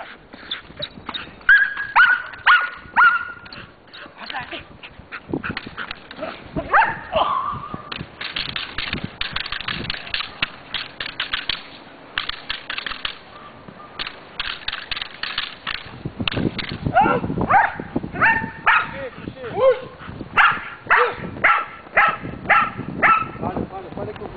seconds.